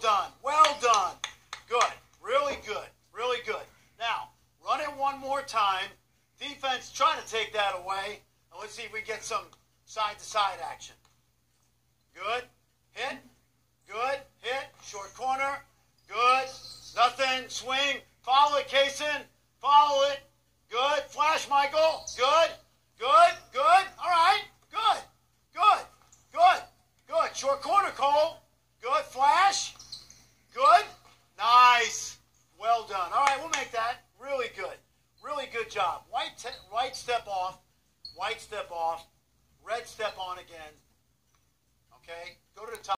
done. Well done. Good. Really good. Really good. Now, run it one more time. Defense trying to take that away. And let's see if we get some side to side action. Good. Hit. Good. Hit. Short corner. Good. Nothing. Swing. Follow it, Kaysen. Follow it. Good. Flash, Michael. Good. Good. Good. All right. Good. Good. Good. Good. Short corner, Cole. Good. Flash. Good job. white te- right step off, white step off, red step on again. Okay?